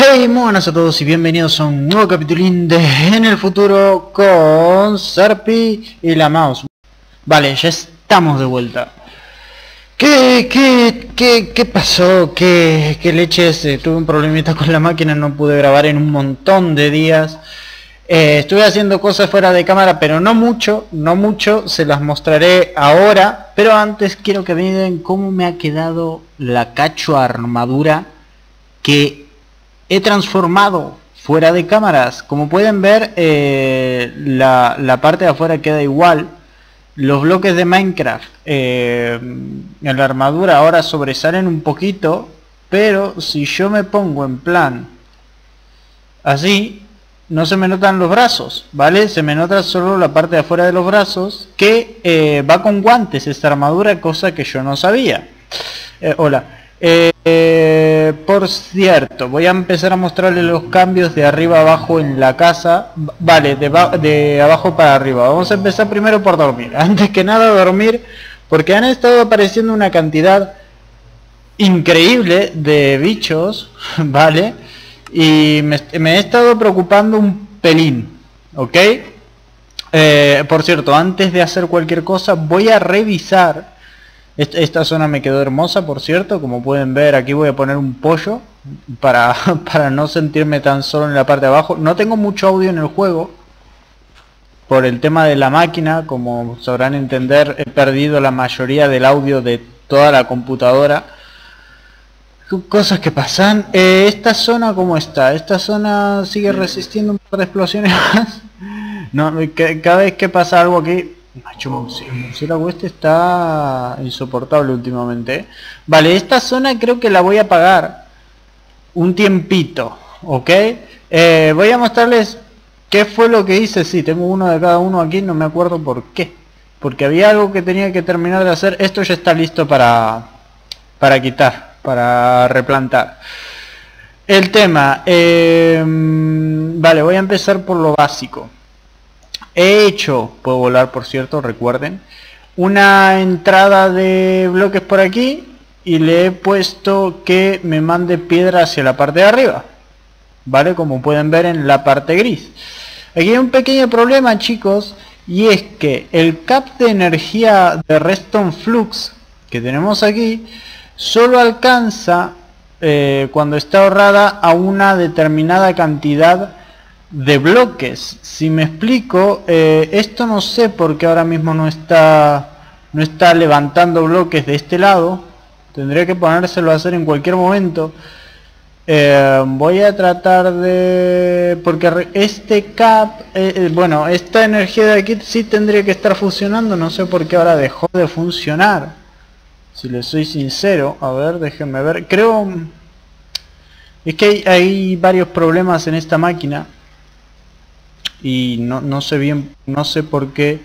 Hey, muy buenas a todos y bienvenidos a un nuevo capitulín de En el Futuro con Sarpi y la mouse. Vale, ya estamos de vuelta. ¿Qué, qué, qué, pasó? ¿Qué, qué leches? Eh, tuve un problemita con la máquina, no pude grabar en un montón de días. Eh, estuve haciendo cosas fuera de cámara, pero no mucho, no mucho, se las mostraré ahora. Pero antes quiero que miren cómo me ha quedado la cacho armadura que he transformado fuera de cámaras. Como pueden ver, eh, la, la, parte de afuera queda igual. Los bloques de Minecraft eh, en la armadura ahora sobresalen un poquito, pero si yo me pongo en plan así, no se me notan los brazos, ¿vale? Se me nota solo la parte de afuera de los brazos, que eh, va con guantes esta armadura, cosa que yo no sabía. Hola. Eh, por cierto, voy a empezar a mostrarles los cambios de arriba abajo en la casa. Vale, de, abajo para arriba. Vamos a empezar primero por dormir. Antes que nada dormir, porque han estado apareciendo una cantidad increíble de bichos, ¿vale? Y me, me he estado preocupando un pelín, ¿ok? Eh, por cierto, antes de hacer cualquier cosa, voy a revisar esta zona me quedó hermosa, por cierto. Como pueden ver, aquí voy a poner un pollo para, para no sentirme tan solo en la parte de abajo. No tengo mucho audio en el juego. Por el tema de la máquina, como sabrán entender, he perdido la mayoría del audio de toda la computadora. Cosas que pasan. Eh, esta zona, ¿cómo está? Esta zona sigue resistiendo un par de explosiones más. no, cada vez que pasa algo aquí, Macho, el murciélago este está insoportable últimamente. ¿eh? Vale, esta zona creo que la voy a pagar un tiempito, ¿ok? Eh, voy a mostrarles qué fue lo que hice. Sí, tengo uno de cada uno aquí, no me acuerdo por qué. Porque había algo que tenía que terminar de hacer. Esto ya está listo para, para quitar, para replantar. El tema, eh, vale, voy a empezar por lo básico. He hecho, puedo volar por cierto, recuerden, una entrada de bloques por aquí y le he puesto que me mande piedra hacia la parte de arriba. ¿Vale? Como pueden ver en la parte gris. Aquí hay un pequeño problema chicos y es que el cap de energía de Reston Flux que tenemos aquí solo alcanza eh, cuando está ahorrada a una determinada cantidad de bloques. Si me explico, eh, esto no sé por qué ahora mismo no está, no está levantando bloques de este lado. Tendría que ponérselo a hacer en cualquier momento. Eh, voy a tratar de... Porque este cap... Eh, bueno, esta energía de aquí sí tendría que estar funcionando. No sé por qué ahora dejó de funcionar. Si le soy sincero. A ver, déjenme ver. Creo... Es que hay varios problemas en esta máquina y no, no, sé bien no sé por qué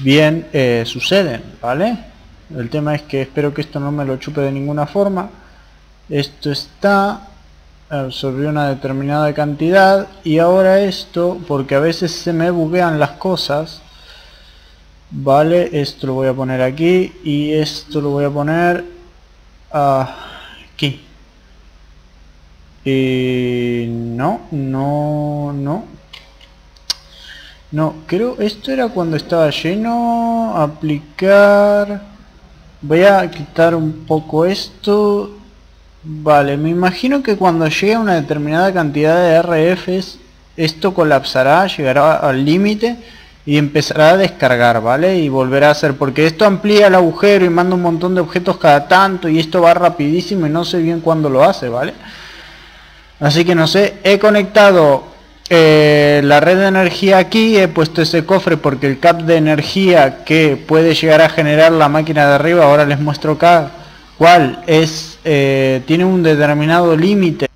bien eh, suceden vale el tema es que espero que esto no me lo chupe de ninguna forma. Esto está absorbió una determinada cantidad y ahora esto porque a veces se me buguean las cosas vale esto lo voy a poner aquí y esto lo voy a poner aquí. Y no no no no, creo esto era cuando estaba lleno. Aplicar. Voy a quitar un poco esto. Vale, me imagino que cuando llegue a una determinada cantidad de RFs, esto colapsará, llegará al límite y empezará a descargar, ¿vale? Y volverá a hacer, porque esto amplía el agujero y manda un montón de objetos cada tanto y esto va rapidísimo y no sé bien cuándo lo hace, ¿vale? Así que no sé, he conectado eh, la red de energía aquí he puesto ese cofre porque el cap de energía que puede llegar a generar la máquina de arriba ahora les muestro acá cuál es eh, tiene un determinado límite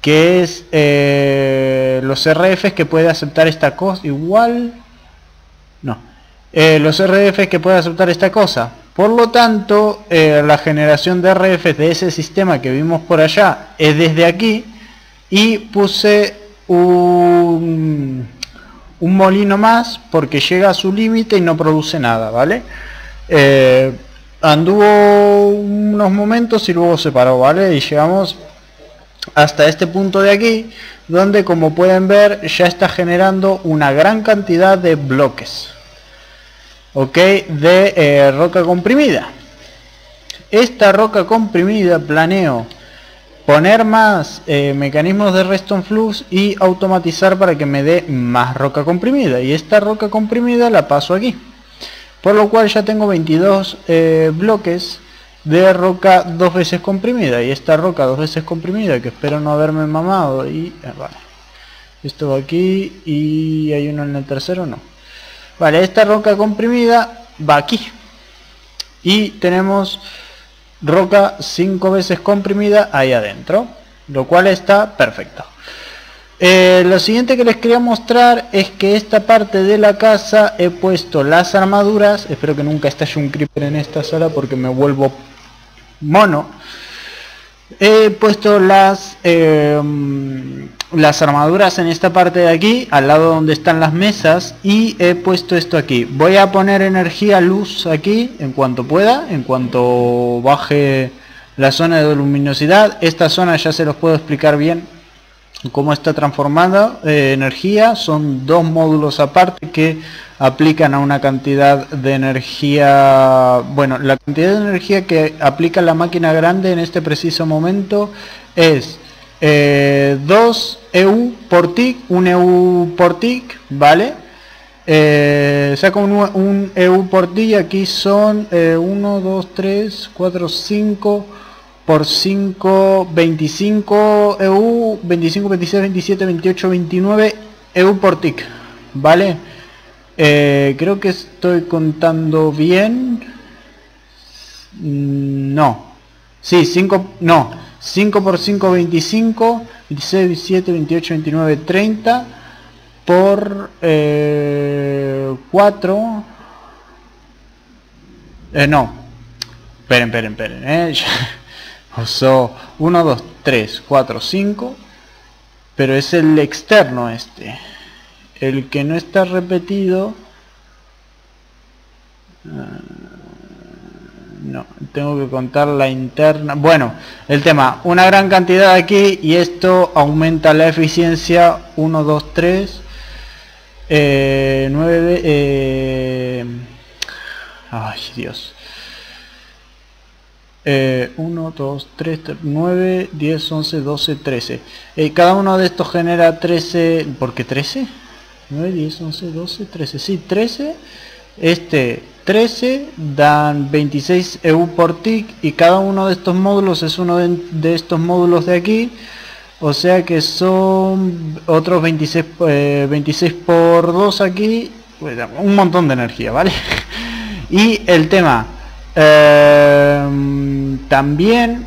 que es eh, los RFs que puede aceptar esta cosa igual no los RFs que puede aceptar esta cosa. Por lo tanto la generación de RFs de ese sistema que vimos por allá es desde aquí y puse un, molino más porque llega a su límite y no produce nada, ¿vale? Eh, anduvo unos momentos y luego se paró, ¿vale? Y llegamos hasta este punto de aquí donde como pueden ver ya está generando una gran cantidad de bloques ok de eh, roca comprimida esta roca comprimida planeo poner más eh, mecanismos de redstone flux y automatizar para que me dé más roca comprimida. Y esta roca comprimida la paso aquí. Por lo cual ya tengo 22 eh, bloques de roca dos veces comprimida. Y esta roca dos veces comprimida que espero no haberme mamado y eh, vale. Esto va aquí y hay uno en el tercero no. Vale esta roca comprimida va aquí. Y tenemos roca cinco veces comprimida ahí adentro lo cual está perfecto. Eh, lo siguiente que les quería mostrar es que esta parte de la casa he puesto las armaduras. Espero que nunca estalle un creeper en esta sala porque me vuelvo mono he puesto las em, las armaduras en esta parte de aquí al lado donde están las mesas y he puesto esto aquí. Voy a poner energía luz aquí en cuanto pueda en cuanto baje la zona de luminosidad. Esta zona ya se los puedo explicar bien cómo está transformada eh, energía. Son dos módulos aparte que aplican a una cantidad de energía bueno la cantidad de energía que aplica la máquina grande en este preciso momento es 2 eh, EU por tick 1 EU por tick vale eh, saco un, EU por tick y aquí son 1 2 3 4 5 por 5, 25 EU, 25, 26, 27, 28, 29 EU por tick, ¿vale? Eh, creo que estoy contando bien. Mm, no. Sí, 5, no. 5 por 5, 25, 26, 27, 28, 29, 30 por eh, 4. Eh, no. Esperen, esperen, esperen. Eh. So, 1, 2, 3, 4, 5. Pero es el externo este. El que no está repetido... Ah, no, tengo que contar la interna. Bueno, el tema, una gran cantidad aquí y esto aumenta la eficiencia 1, 2, 3, 9, ay Dios, 1, 2, 3, 9, 10, 11, 12, 13. cada uno de estos genera 13. ¿Por qué 13? 9, 10, 11, 12, 13. Sí, 13. Este 13 dan 26 EU por tick y cada uno de estos módulos es uno de, estos módulos de aquí. O sea que son otros 26, 26 eh, por 2 aquí. Un montón de energía, ¿vale? y el tema Em, también,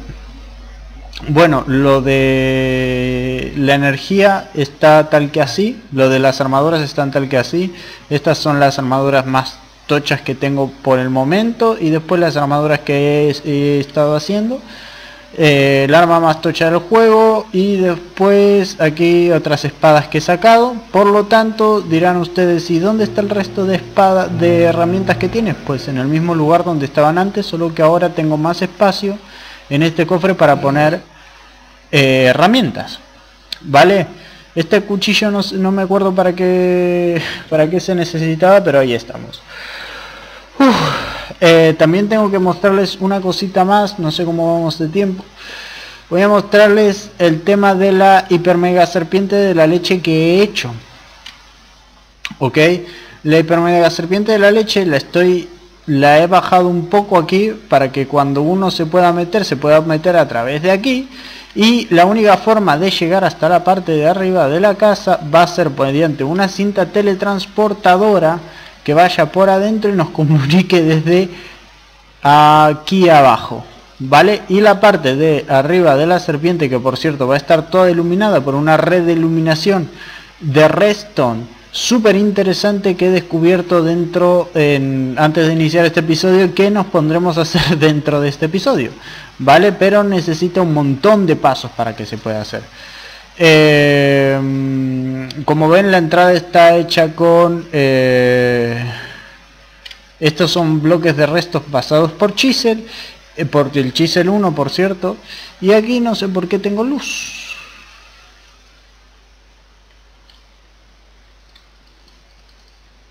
bueno, lo de la energía está tal que así, lo de las armaduras están tal que así. Estas son las armaduras más tochas que tengo por el momento y después las armaduras que he estado haciendo eh, el arma más tocha del juego y después aquí otras espadas que he sacado. Por lo tanto dirán ustedes y dónde está el resto de espada de herramientas que tienes pues en el mismo lugar donde estaban antes solo que ahora tengo más espacio en este cofre para poner eh, herramientas vale este cuchillo no, no, me acuerdo para qué para qué se necesitaba pero ahí estamos eh, también tengo que mostrarles una cosita más, no sé cómo vamos de tiempo. Voy a mostrarles el tema de la hiper mega serpiente de la leche que he hecho. Ok, la hiper mega serpiente de la leche la estoy la he bajado un poco aquí para que cuando uno se pueda meter se pueda meter a través de aquí y la única forma de llegar hasta la parte de arriba de la casa va a ser mediante una cinta teletransportadora que vaya por adentro y nos comunique desde aquí abajo vale y la parte de arriba de la serpiente que por cierto va a estar toda iluminada por una red de iluminación de redstone súper interesante que he descubierto dentro en, antes de iniciar este episodio que nos pondremos a hacer dentro de este episodio vale pero necesita un montón de pasos para que se pueda hacer eh, como ven la entrada está hecha con... Eh, estos son bloques de restos pasados por chisel, eh, por el chisel 1 por cierto, y aquí no sé por qué tengo luz.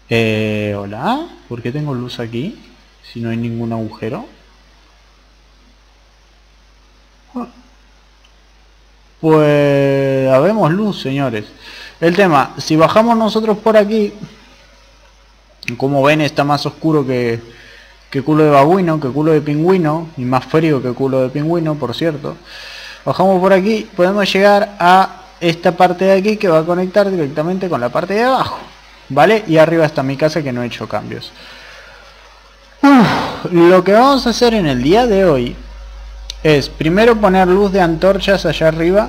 Hola, ¿por qué tengo luz aquí? Si no hay ningún agujero. Pues habemos luz, señores. El tema, si bajamos nosotros por aquí, como ven está más oscuro que, que culo de babuino, que culo de pingüino, y más frío que culo de pingüino, por cierto. Bajamos por aquí, podemos llegar a esta parte de aquí que va a conectar directamente con la parte de abajo. ¿Vale? Y arriba está mi casa que no he hecho cambios. lo que vamos a hacer en el día de hoy es primero poner luz de antorchas allá arriba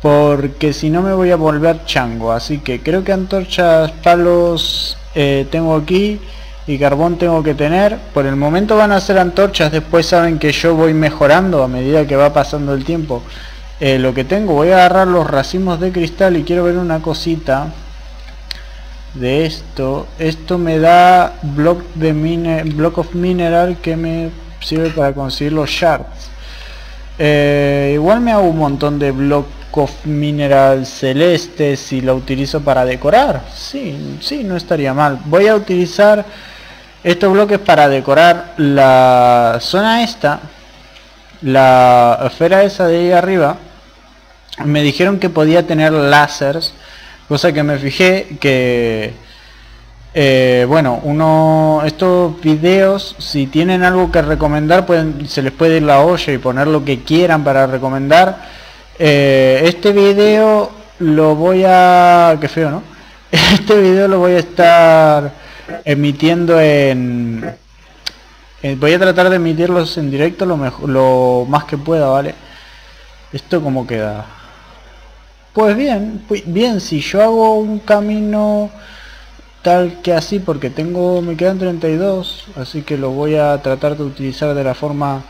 porque si no me voy a volver chango. Así que creo que antorchas palos eh, tengo aquí y carbón tengo que tener. Por el momento van a ser antorchas después saben que yo voy mejorando a medida que va pasando el tiempo. Eh, lo que tengo voy a agarrar los racimos de cristal y quiero ver una cosita de esto. Esto me da block de mine block of mineral que me sirve para conseguir los shards. Eh, igual me hago un montón de block of mineral celeste si lo utilizo para decorar. Sí sí no estaría mal. Voy a utilizar estos bloques para decorar la zona esta la esfera esa de ahí arriba. Me dijeron que podía tener láseres cosa que me fijé que eh, bueno uno estos videos si tienen algo que recomendar pueden se les puede ir la olla y poner lo que quieran para recomendar. Eh, este video lo voy a qué feo no este video lo voy a estar emitiendo en voy a tratar de emitirlos en directo lo mejor lo más que pueda vale esto como queda pues bien, bien, si yo hago un camino tal que así, porque tengo, me quedan 32, así que lo voy a tratar de utilizar de la forma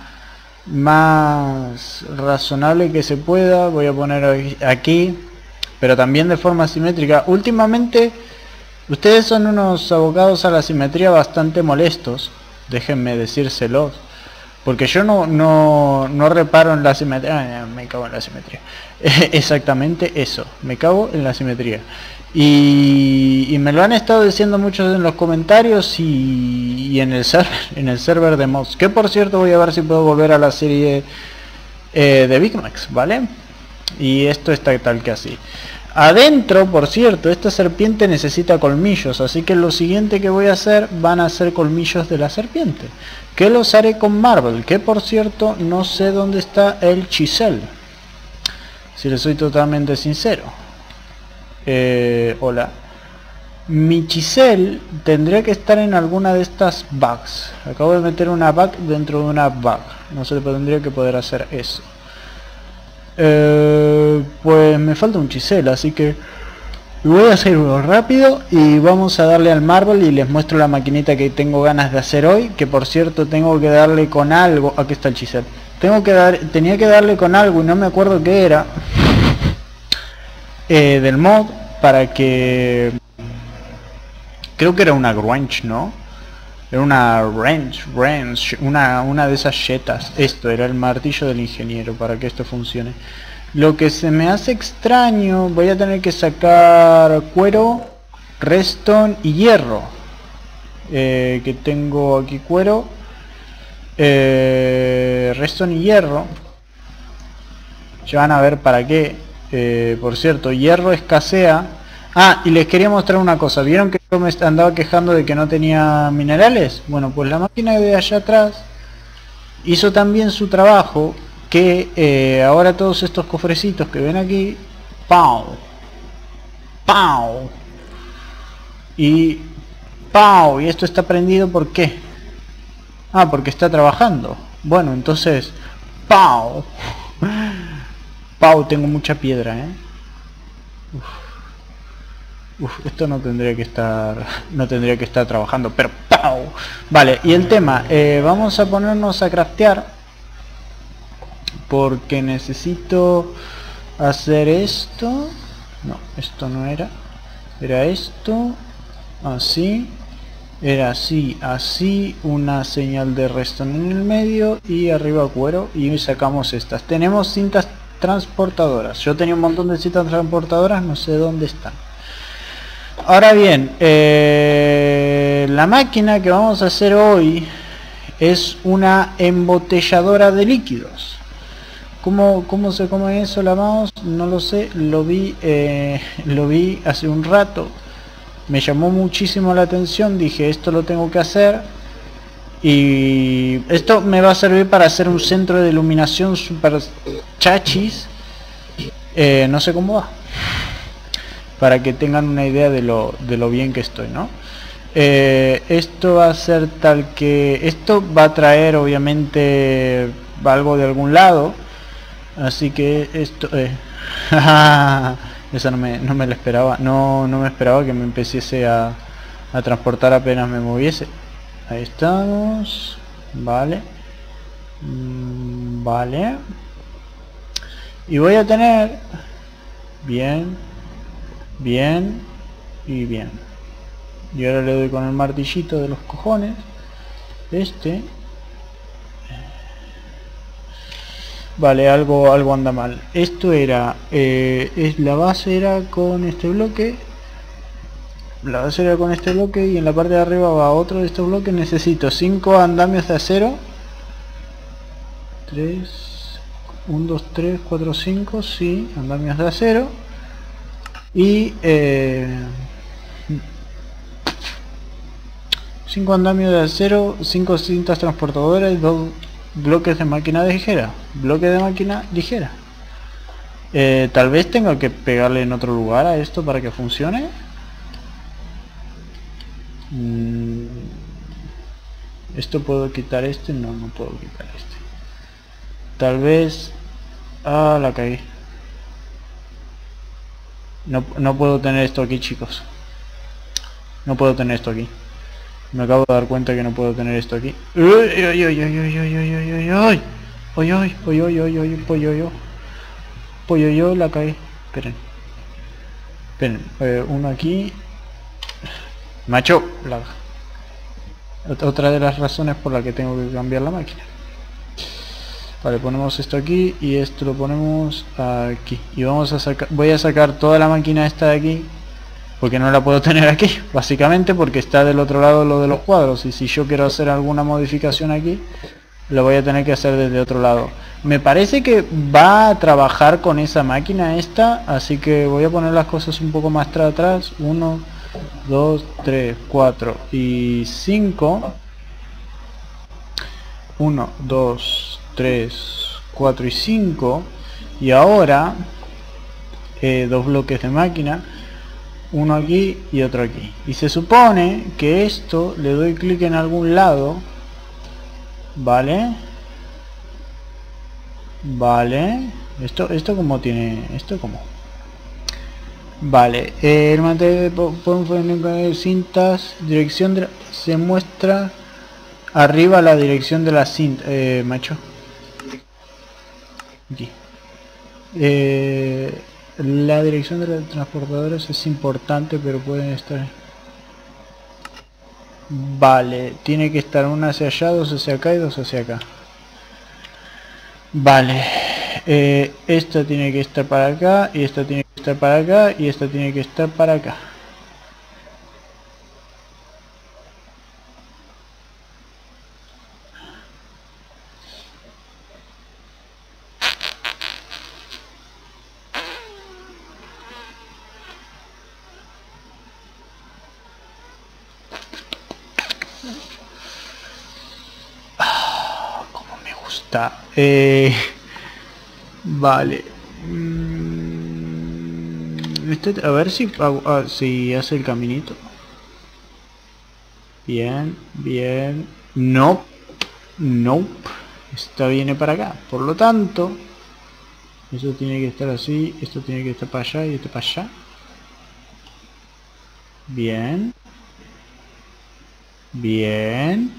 más razonable que se pueda, voy a poner aquí, pero también de forma simétrica. Últimamente, ustedes son unos abogados a la simetría bastante molestos, déjenme decírselos porque yo no, no, no reparo en la simetría. Me cago en la simetría. Exactamente eso. Me cago en la simetría. Y, me lo han estado diciendo muchos en los comentarios y, en el server, en el server de mods. Que por cierto voy a ver si puedo volver a la serie eh, de Big Max, ¿vale? Y esto está tal que así. Adentro, por cierto, esta serpiente necesita colmillos, así que lo siguiente que voy a hacer van a ser colmillos de la serpiente. Que los haré con marble, que por cierto no sé dónde está el chisel. Si le soy totalmente sincero. Eh, hola. Mi chisel tendría que estar en alguna de estas bugs. Acabo de meter una bug dentro de una bug. No se le tendría que poder hacer eso. Eh, pues me falta un chisel, así que voy a hacerlo rápido y vamos a darle al marble y les muestro la maquinita que tengo ganas de hacer hoy, que por cierto tengo que darle con algo, aquí está el chisel. Tengo que dar, tenía que darle con algo y no me acuerdo qué era eh, del mod para que creo que era una grunge, ¿no? Era una wrench, wrench, una, una de esas jetas. Esto era el martillo del ingeniero para que esto funcione. Lo que se me hace extraño, voy a tener que sacar cuero, redstone y hierro. Eh, que tengo aquí cuero, eh, redstone y hierro. Ya van a ver para qué. Eh, por cierto, hierro escasea Ah, y les quería mostrar una cosa. ¿Vieron que yo me andaba quejando de que no tenía minerales? Bueno, pues la máquina de allá atrás hizo también su trabajo que eh, ahora todos estos cofrecitos que ven aquí, ¡pau! ¡pau! Y ¡pau! Y esto está prendido ¿por qué? Ah, porque está trabajando. Bueno, entonces, ¡pau! ¡Pau! Tengo mucha piedra, ¿eh? Uf, esto no tendría que estar no tendría que estar trabajando pero ¡pau! vale y el tema eh, vamos a ponernos a craftear porque necesito hacer esto no esto no era era esto así era así así una señal de resto en el medio y arriba cuero y sacamos estas tenemos cintas transportadoras yo tenía un montón de cintas transportadoras no sé dónde están Ahora bien, eh, la máquina que vamos a hacer hoy es una embotelladora de líquidos. ¿Cómo, cómo se come eso la mouse? No lo sé, lo vi, eh, lo vi hace un rato. Me llamó muchísimo la atención, dije esto lo tengo que hacer. Y esto me va a servir para hacer un centro de iluminación super chachis. Eh, no sé cómo va. Para que tengan una idea de lo, de lo bien que estoy, ¿no? Eh, esto va a ser tal que... Esto va a traer obviamente algo de algún lado Así que esto... Eh. Esa no me, no me la esperaba. No, no me esperaba que me empeciese a, a transportar apenas me moviese. Ahí estamos. Vale. Mm, vale. Y voy a tener... Bien. Bien. Y bien. Y ahora le doy con el martillito de los cojones. Este. Vale, algo, algo anda mal. Esto era, eh, es, la base era con este bloque. La base con este bloque y en la parte de arriba va otro de estos bloques. Necesito 5 andamios de acero. 3, 1, 2, 3, 4, 5, sí, andamios de acero. Y 5 eh, andamios de acero, 5 cintas transportadoras y 2 bloques de máquina ligera bloque de máquina ligera eh, tal vez tenga que pegarle en otro lugar a esto para que funcione esto puedo quitar este, no, no puedo quitar este. Tal vez... Ah, la caí. No, no puedo tener esto aquí, chicos. No puedo tener esto aquí. Me acabo de dar cuenta que no puedo tener esto aquí. Pollo yo la caí. Esperen. Esperen. Eh, uno aquí. Macho, la... Otra de las razones por la que tengo que cambiar la máquina. Vale, ponemos esto aquí y esto lo ponemos aquí. Y vamos a sacar, voy a sacar toda la máquina esta de aquí porque no la puedo tener aquí básicamente porque está del otro lado lo de los cuadros. Y si yo quiero hacer alguna modificación aquí lo voy a tener que hacer desde otro lado. Me parece que va a trabajar con esa máquina esta así que voy a poner las cosas un poco más atrás. 1 2 3 4 y 5 1 2 3 4 y 5 y ahora eh, dos bloques de máquina. Uno aquí y otro aquí. Y se supone que esto le doy clic en algún lado. Vale vale esto esto como tiene esto como vale el mantel cintas dirección de se muestra arriba la dirección de la cinta eh, macho aquí eh, la dirección de los transportadores es importante, pero pueden estar... Vale, tiene que estar una hacia allá, dos hacia acá y dos hacia acá. Vale, eh, esta tiene que estar para acá, y esta tiene que estar para acá, y esta tiene que estar para acá. Eh, vale. Mm, a ver si, ah, si hace el caminito. Bien, bien. No. No. Esta viene para acá. Por lo tanto, esto tiene que estar así, esto tiene que estar para allá y este para allá. Bien. Bien.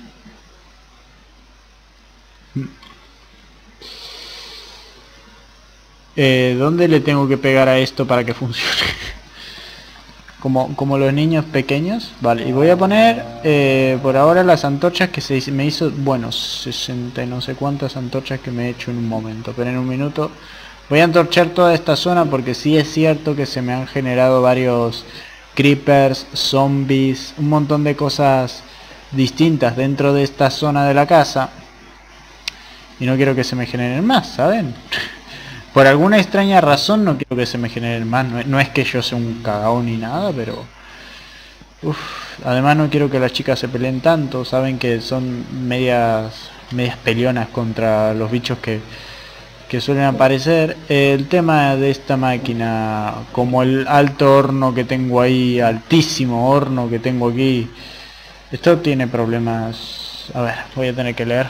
Eh, ¿Dónde le tengo que pegar a esto para que funcione? Como, como los niños pequeños. Vale, y voy a poner eh, por ahora las antorchas que se me hizo, bueno, 60 y no sé cuántas antorchas que me he hecho en un momento. Pero en un minuto voy a antorchar toda esta zona porque sí es cierto que se me han generado varios creepers, zombies, un montón de cosas distintas dentro de esta zona de la casa. Y no quiero que se me generen más, ¿saben? Por alguna extraña razón no quiero que se me generen más. No, es que yo sea un cagao ni nada, pero... además no quiero que las chicas se peleen tanto. Saben que son medias, medias peleonas contra los bichos que, que suelen aparecer. El tema de esta máquina, como el alto horno que tengo ahí, altísimo horno que tengo aquí, esto tiene problemas. A ver, voy a tener que leer.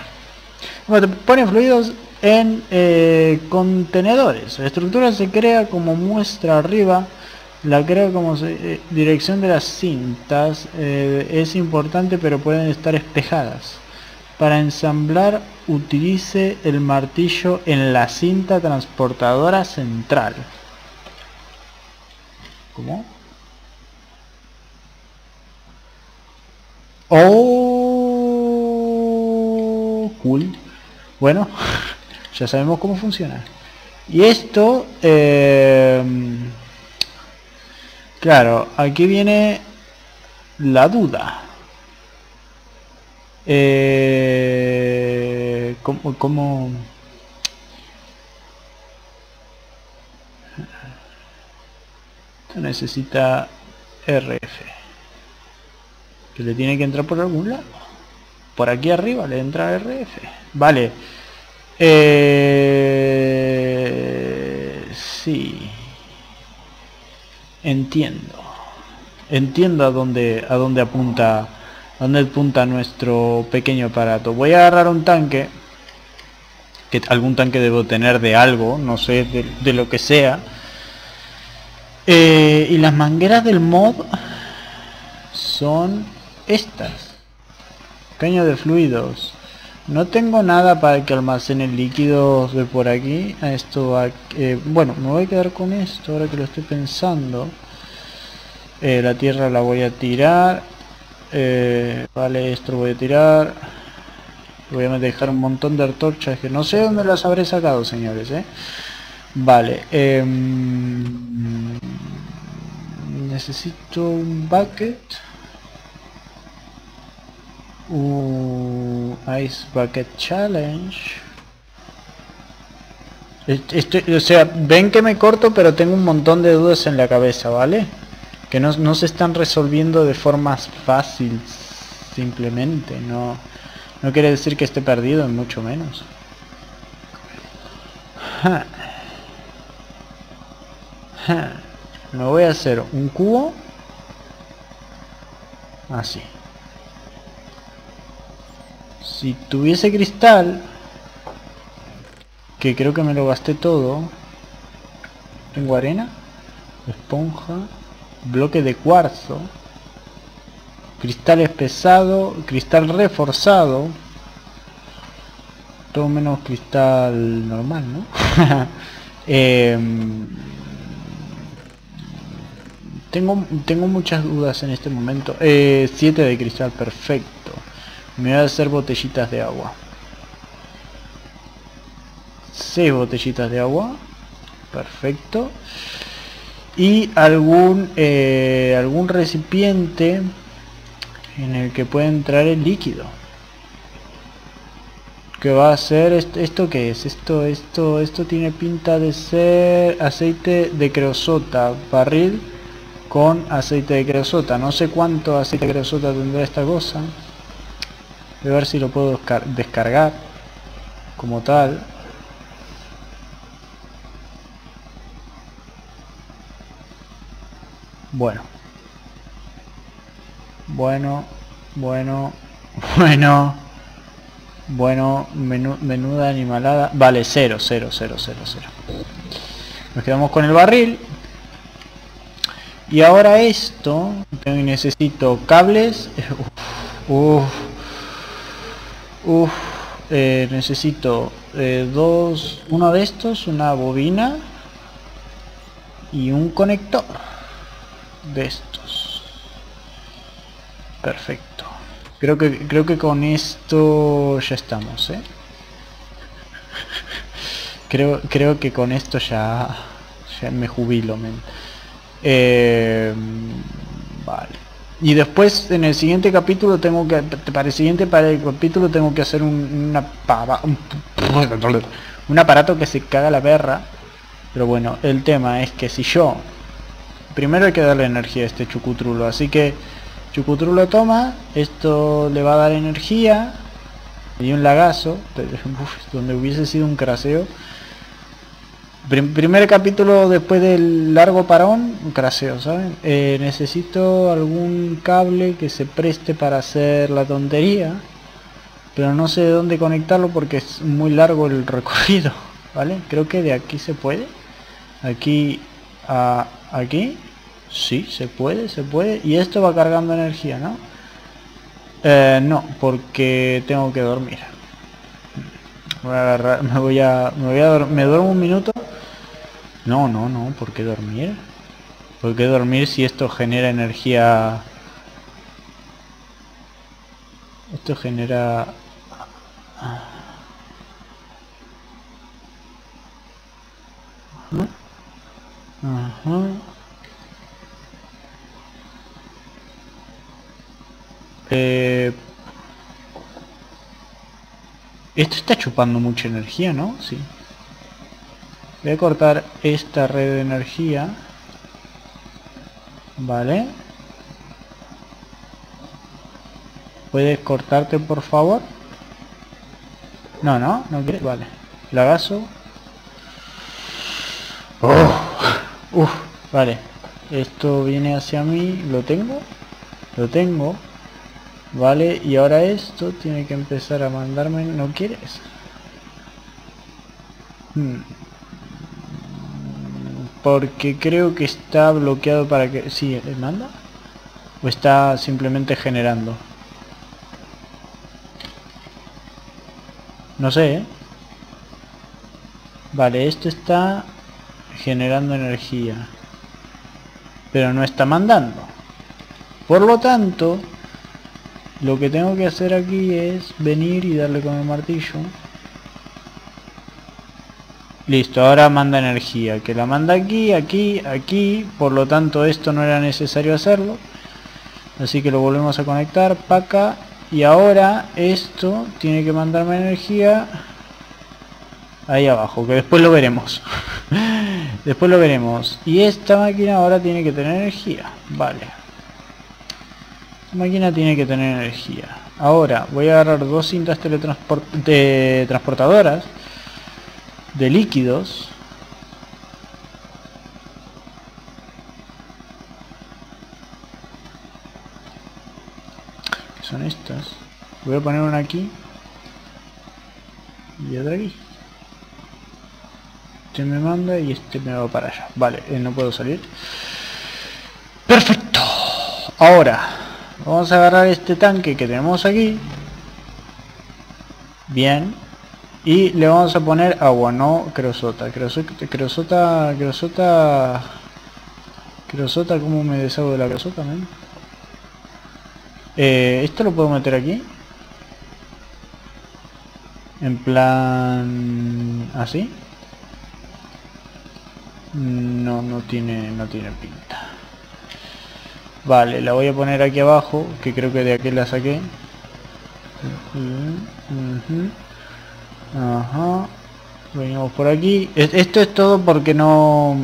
Bueno, pone fluidos en eh, contenedores. La estructura se crea como muestra arriba. La crea como eh, dirección de las cintas. Eh, es importante pero pueden estar espejadas. Para ensamblar utilice el martillo en la cinta transportadora central. ¿Cómo? Oh, cool. Bueno, ya sabemos cómo funciona. Y esto, eh, claro, aquí viene la duda. Eh, ¿cómo, ¿Cómo...? necesita RF. Que le tiene que entrar por algún lado. Por aquí arriba le entra RF. Vale. Eh, sí. Entiendo. Entiendo a dónde, a dónde apunta ¿Dónde apunta nuestro pequeño aparato? Voy a agarrar un tanque. Que algún tanque debo tener de algo, no sé, de, lo que sea. Eh, y las mangueras del mod son estas. Caño de fluidos. No tengo nada para que almacene líquidos de por aquí. Esto, eh, bueno, me voy a quedar con esto ahora que lo estoy pensando. Eh, la tierra la voy a tirar eh, vale, esto lo voy a tirar. Voy a dejar un montón de antorchas que no sé dónde las habré sacado, señores. ¿eh? Vale. Em, necesito un bucket. Uh, Ice Bucket Challenge. Estoy, o sea, ven que me corto, pero tengo un montón de dudas en la cabeza, ¿vale? que no, se están resolviendo de formas fáciles simplemente no no quiere decir que esté perdido mucho menos. Me voy a hacer un cubo. Así si tuviese cristal que creo que me lo gasté todo tengo arena esponja bloque de cuarzo, cristal pesado, cristal reforzado, todo menos cristal normal, ¿no? Em, tengo, tengo muchas dudas en este momento. 7 eh, de cristal, perfecto. Me voy a hacer botellitas de agua. 6 botellitas de agua. Perfecto. Y algún eh, algún recipiente en el que puede entrar el líquido. Que va a ser esto, esto que es esto esto esto tiene pinta de ser aceite de creosota barril con aceite de creosota no sé cuánto aceite de creosota tendrá esta cosa a ver si lo puedo descargar como tal Bueno. Bueno, bueno, bueno. Bueno, menuda animalada. Vale, 0, 0, 0, 0, 0. Nos quedamos con el barril. Y ahora esto, necesito cables. Uf, uf, eh, necesito eh, dos, uno de estos, una bobina y un conector de estos perfecto creo que creo que con esto ya estamos ¿eh? creo creo que con esto ya, me jubilo. Eh, Vale. Y después en el siguiente capítulo tengo que para el siguiente para el capítulo tengo que hacer un, una un, un aparato que se caga la perra. Pero bueno, el tema es que si yo primero hay que darle energía a este chucutrulo, así que chucutrulo toma, esto le va a dar energía y un lagazo, donde hubiese sido un craseo primer capítulo después del largo parón, craseo, ¿saben? Eh, necesito algún cable que se preste para hacer la tontería, pero no sé de dónde conectarlo porque es muy largo el recorrido, ¿vale? Creo que de aquí se puede. Aquí a aquí, sí, se puede, se puede. Y esto va cargando energía, ¿no? Eh, no, porque tengo que dormir. Me voy a, me voy a, me duermo un minuto no, no, no, ¿por qué dormir? ¿Por qué dormir si esto genera energía? Esto genera... Ajá. Eh... Esto está chupando mucha energía, ¿no? Sí. Voy a cortar esta red de energía. Vale. ¿Puedes cortarte por favor? No, no, no quieres. Vale. Lagazo. Oh. Uf, vale. Esto viene hacia mí. ¿Lo tengo? Lo tengo. Vale, y ahora esto tiene que empezar a mandarme... ¿No quieres? Hmm porque creo que está bloqueado para que... Sí, manda? ¿O está simplemente generando? No sé, ¿eh? Vale, esto está generando energía. Pero no está mandando. Por lo tanto, lo que tengo que hacer aquí es venir y darle con el martillo Listo, ahora manda energía, que la manda aquí, aquí, aquí, por lo tanto esto no era necesario hacerlo. Así que lo volvemos a conectar, acá, y ahora esto tiene que mandarme energía ahí abajo, que después lo veremos. después lo veremos. Y esta máquina ahora tiene que tener energía, vale. Esta máquina tiene que tener energía. Ahora voy a agarrar dos cintas de transportadoras de líquidos que son estas. Voy a poner una aquí y otra aquí. Este me manda y este me va para allá. Vale, eh, no puedo salir. Perfecto. Ahora vamos a agarrar este tanque que tenemos aquí. Bien y le vamos a poner agua, no creosota. Creosota, creosota, creosota... Creosota, ¿cómo me deshago de la creosota, eh, ¿Esto lo puedo meter aquí? En plan... ¿Así? No, no tiene, no tiene pinta. Vale, la voy a poner aquí abajo, que creo que de aquí la saqué. Ajá. Venimos por aquí. Esto es todo porque no...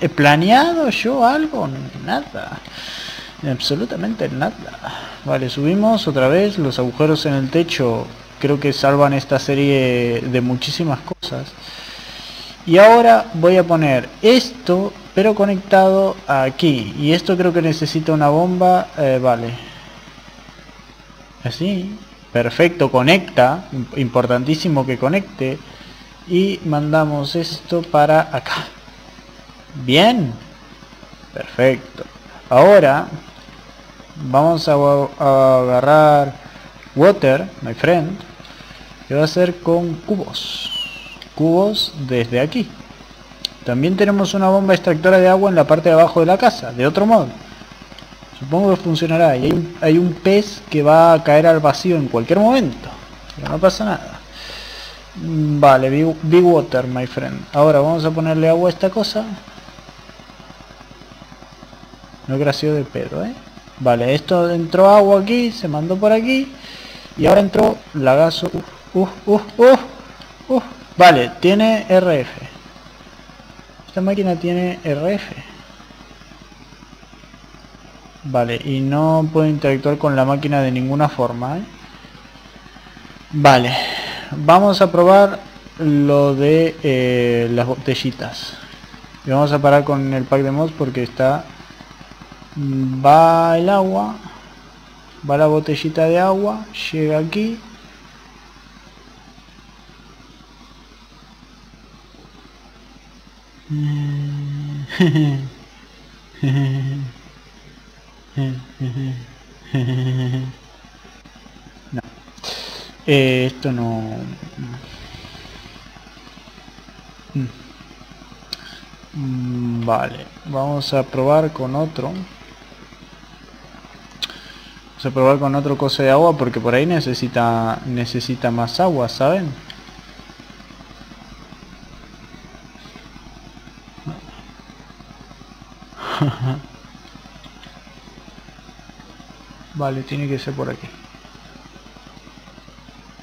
¿He planeado yo algo? Nada. Absolutamente nada. Vale, subimos otra vez. Los agujeros en el techo creo que salvan esta serie de muchísimas cosas. Y ahora voy a poner esto, pero conectado aquí. Y esto creo que necesita una bomba. Eh, vale. Así. Perfecto, conecta. Importantísimo que conecte. Y mandamos esto para acá. Bien. Perfecto. Ahora vamos a, agarrar water, my friend. Que va a ser con cubos. Cubos desde aquí. También tenemos una bomba extractora de agua en la parte de abajo de la casa, de otro modo. Supongo que funcionará. Y hay un, pez que va a caer al vacío en cualquier momento. Pero no pasa nada. Mm, vale, big, water, my friend. Ahora vamos a ponerle agua a esta cosa. No gració de pedo, ¿eh? Vale, esto entró agua aquí, se mandó por aquí. Y ahora entró lagazo. Uf, uf, uf, uf, Vale, tiene RF. Esta máquina tiene RF. Vale, y no puedo interactuar con la máquina de ninguna forma, ¿eh? Vale, vamos a probar lo de eh, las botellitas. Y vamos a parar con el pack de mods porque está... Va el agua. Va la botellita de agua. Llega aquí. No. Eh, esto no... Mm, vale, vamos a probar con otro. Vamos a probar con otro coso de agua porque por ahí necesita necesita más agua, ¿saben? Vale, tiene que ser por aquí.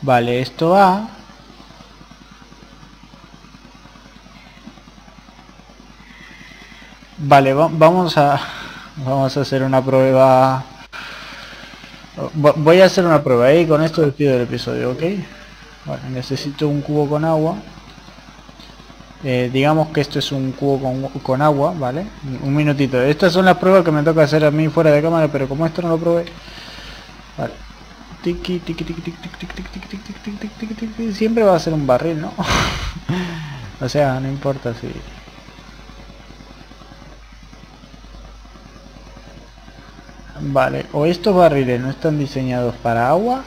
Vale, esto va Vale, vamos a vamos a hacer una prueba. Voy a hacer una prueba y con esto despido el episodio, ¿ok? Bueno, necesito un cubo con agua. Eh, digamos que esto es un cubo con, con, agua, ¿vale? Un minutito. Estas son las pruebas que me toca hacer a mí fuera de cámara, pero como esto no lo probé... Vale. Tiki, tiki, tiki, tiki, tiki, tiki, tiki, tiki, tiki, Siempre va a ser un barril, ¿no? o sea, no importa si... Vale, o estos barriles no están diseñados para agua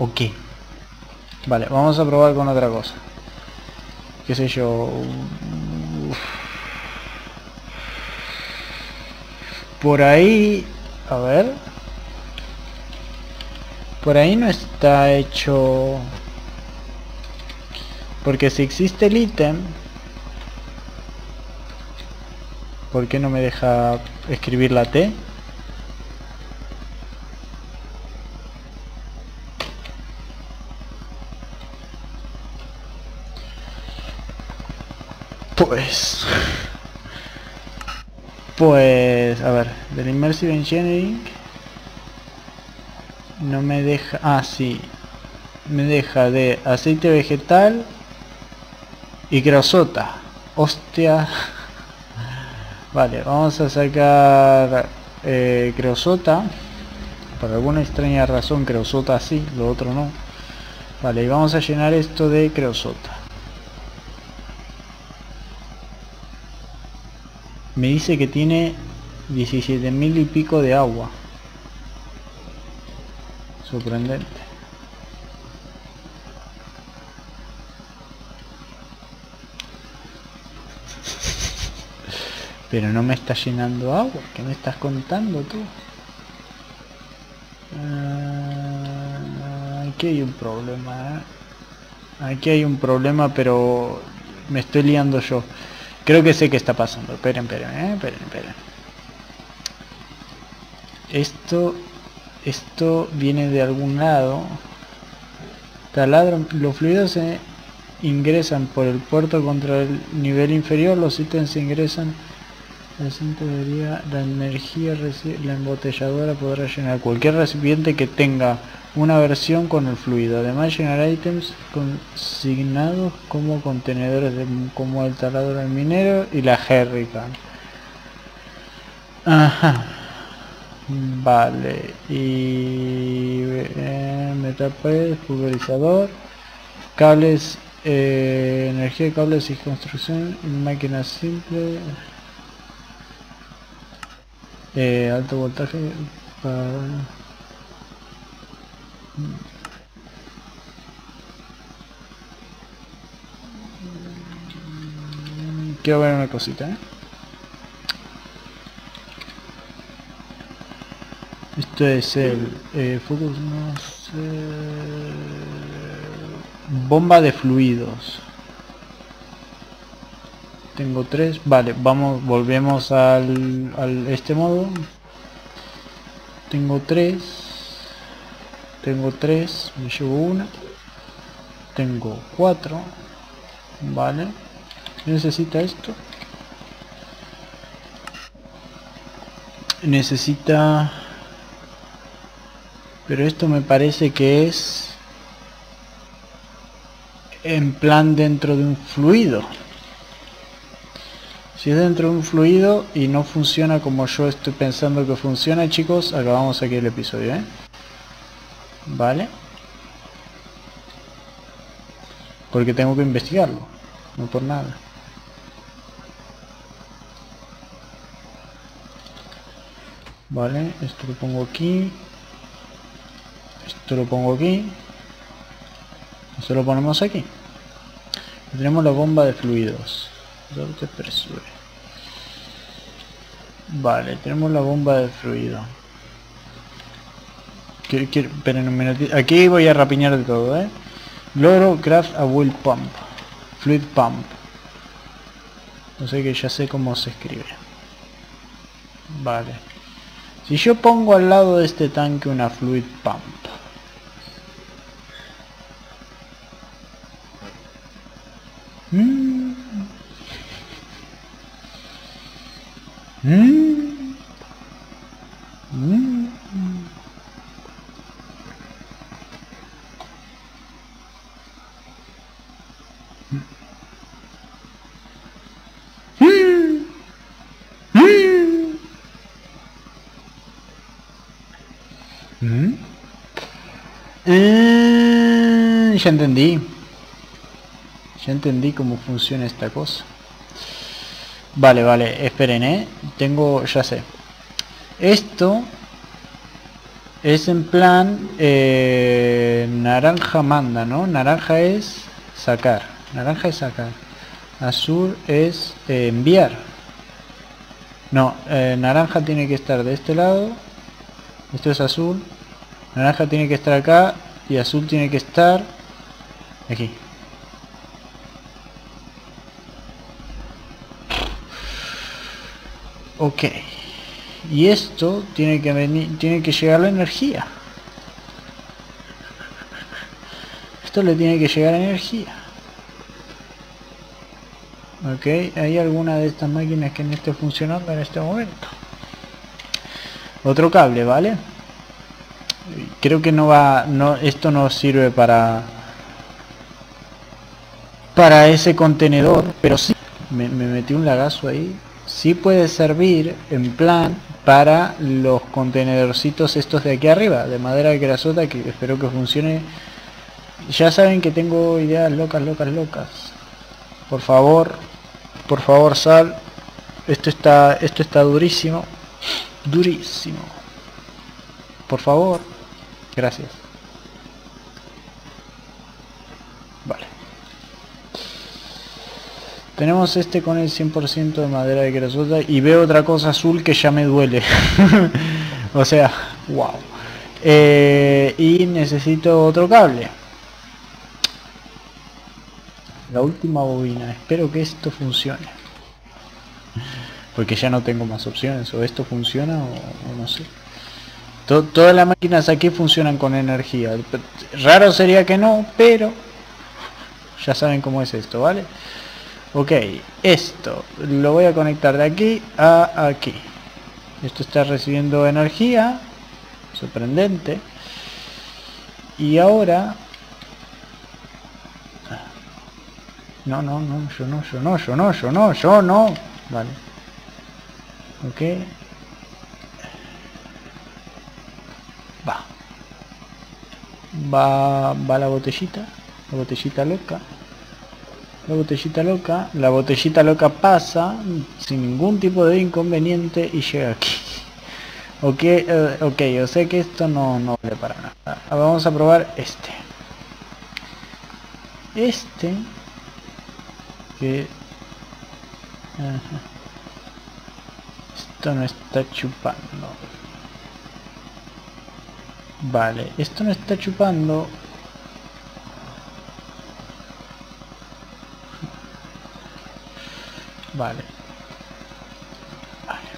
o qué. Vale, vamos a probar con otra cosa. Qué sé yo. Por ahí, a ver. Por ahí no está hecho... Porque si existe el ítem... ¿Por qué no me deja escribir la T. Pues... Pues... A ver, del Immersive Engineering... No me deja... Ah, sí. Me deja de aceite vegetal y grasota. Hostia. Vale, vamos a sacar eh, creosota. Por alguna extraña razón creosota sí, lo otro no. Vale, y vamos a llenar esto de creosota. Me dice que tiene 17 mil y pico de agua. Sorprendente. Pero no me está llenando agua. ¿Qué me estás contando tú? Ah, aquí hay un problema. ¿eh? Aquí hay un problema, pero me estoy liando yo. Creo que sé qué está pasando. Esperen, esperen, ¿eh? esperen, esperen. Esto, esto viene de algún lado. Taladro, los fluidos se ingresan por el puerto contra el nivel inferior, los ítems se ingresan debería la energía la embotelladora podrá llenar cualquier recipiente que tenga una versión con el fluido además llenar ítems consignados como contenedores de, como el taladro del minero y la jerrycan. Ajá. Vale. Y eh, pulverizador cables eh, energía de cables y construcción máquinas simples eh, alto voltaje para quiero ver una cosita ¿eh? esto es el eh, focus no sé, bomba de fluidos. Tengo tres. Vale vamos volvemos al, al este modo. Tengo tres tengo tres me llevo una. Tengo cuatro vale necesita esto. Necesita pero esto me parece que es en plan dentro de un fluido. Si es dentro de un fluido y no funciona como yo estoy pensando que funciona chicos acabamos aquí el episodio ¿eh? Vale porque tengo que investigarlo no por nada. Vale esto lo pongo aquí. Esto lo pongo aquí. Esto lo ponemos aquí. Tenemos la bomba de fluidos. Vale tenemos la bomba de fluido aquí voy a rapiñar de todo ¿eh? logro craft a will pump fluid pump no sé que ya sé cómo se escribe vale si yo pongo al lado de este tanque una fluid pump. Mm. Mm. Eh, ya entendí. Ya entendí cómo funciona esta cosa. Vale, vale, esperen, ¿eh? Tengo, ya sé. Esto es en plan eh, naranja manda, ¿no? Naranja es sacar. Naranja es sacar. Azul es eh, enviar. No, eh, naranja tiene que estar de este lado. Esto es azul. Naranja tiene que estar acá y azul tiene que estar aquí. Ok. Y esto tiene que venir, tiene que llegar la energía. Esto le tiene que llegar energía. Ok, hay alguna de estas máquinas que no esté funcionando en este momento. Otro cable, ¿vale? creo que no va no esto no sirve para para ese contenedor pero sí me, metí un lagazo ahí. Sí puede servir en plan para los contenedorcitos estos de aquí arriba de madera grasota que espero que funcione. Ya saben que tengo ideas locas locas locas. Por favor por favor sal esto está esto está durísimo durísimo. Por favor Gracias. Tenemos este con el 100% de madera de grasota y veo otra cosa azul que ya me duele. o sea, wow. Eh, y necesito otro cable. La última bobina. Espero que esto funcione. Porque ya no tengo más opciones. O esto funciona o no sé todas las máquinas aquí funcionan con energía. Raro sería que no, pero ya saben cómo es esto, ¿vale? Ok, esto lo voy a conectar de aquí a aquí. Esto está recibiendo energía, sorprendente. Y ahora... No, no, no, yo no, yo no, yo no, yo no, yo no. Vale. Ok, va, va la botellita, la botellita loca, la botellita loca, la botellita loca pasa sin ningún tipo de inconveniente y llega aquí. Ok, uh, ok, yo sé que esto no, no vale para nada. Vamos a probar este. Este que esto no está chupando. Vale, esto no está chupando. Vale. Vale.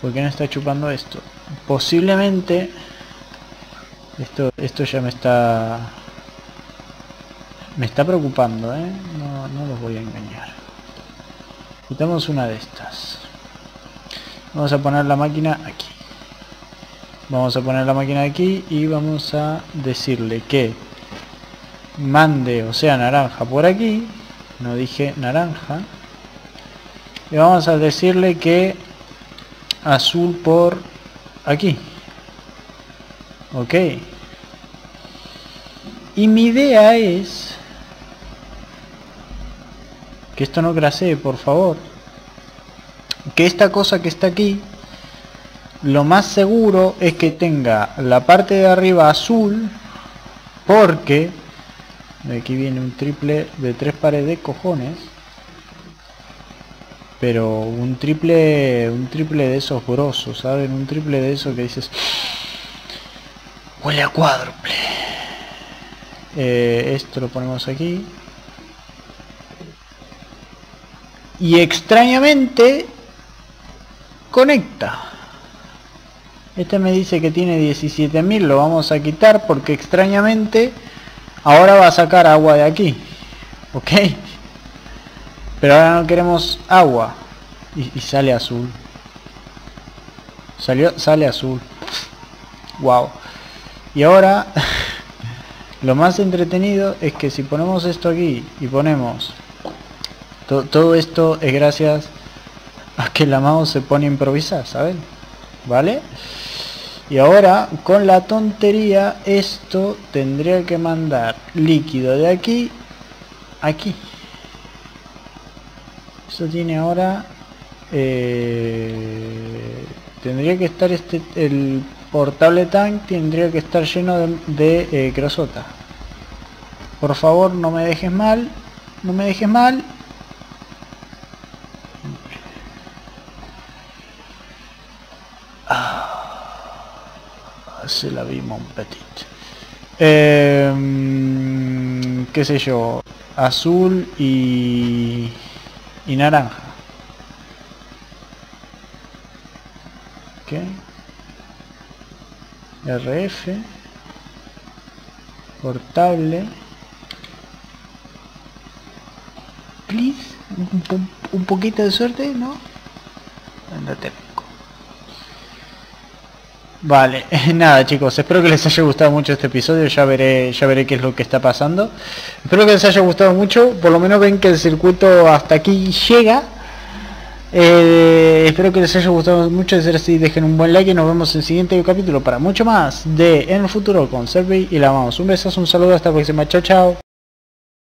¿Por qué no está chupando esto? Posiblemente... Esto, esto ya me está... Me está preocupando, ¿eh? No, no los voy a engañar. Quitamos una de estas. Vamos a poner la máquina aquí. Vamos a poner la máquina aquí y vamos a decirle que mande, o sea, naranja por aquí. No dije naranja. Y vamos a decirle que azul por aquí. Ok. Y mi idea es que esto no grasee, por favor. Que esta cosa que está aquí, lo más seguro es que tenga la parte de arriba azul, porque aquí viene un triple de tres pares de cojones. Pero un triple, un triple de esos grosos, ¿saben? Un triple de esos que dices, huele a cuádruple. Eh, esto lo ponemos aquí. Y extrañamente conecta. Este me dice que tiene 17.000, lo vamos a quitar porque extrañamente ahora va a sacar agua de aquí. ¿Ok? Pero ahora no queremos agua. Y, sale azul. Salió, sale azul. Wow. Y ahora lo más entretenido es que si ponemos esto aquí y ponemos todo esto es gracias a que la mouse se pone a improvisar, ¿saben? ¿Vale? Y ahora con la tontería esto tendría que mandar líquido de aquí aquí. Eso tiene ahora eh, tendría que estar este el portable tank tendría que estar lleno de, de eh, crosota por favor no me dejes mal no me dejes mal ah, se la vimos un petit. Eh, qué sé yo azul y, y naranja. ¿Qué? RF portable. Please un, un poquito de suerte no andate Vale, nada chicos, espero que les haya gustado mucho este episodio, ya veré, ya veré qué es lo que está pasando. Espero que les haya gustado mucho, por lo menos ven que el circuito hasta aquí llega. Eh, espero que les haya gustado mucho, de ser así, dejen un buen like y nos vemos en el siguiente capítulo para mucho más de En el futuro con Servi y la vamos. Un besazo, un saludo, hasta la próxima, chao chao.